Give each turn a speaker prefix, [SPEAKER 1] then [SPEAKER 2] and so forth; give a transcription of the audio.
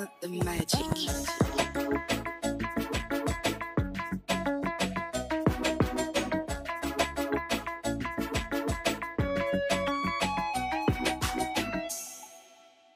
[SPEAKER 1] feel the magic.